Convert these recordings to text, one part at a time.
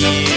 Thank you.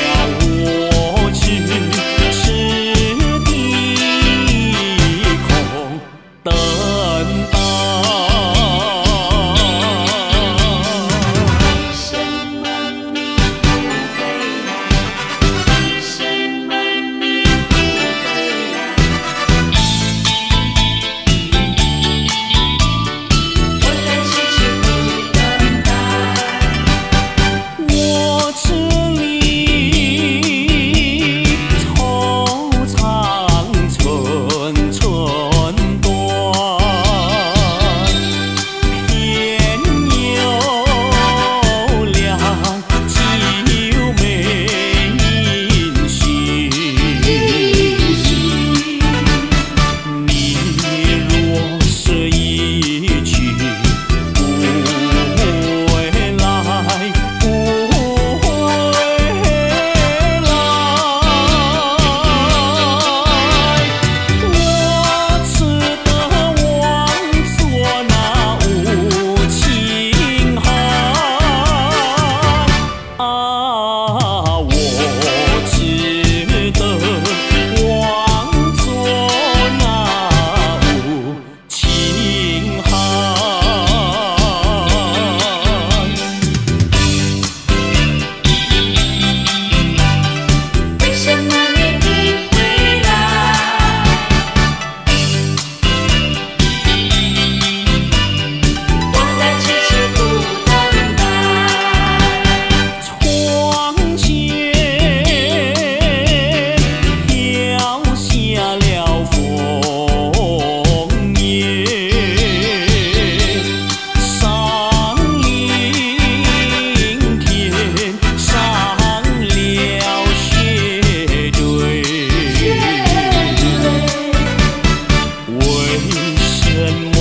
gần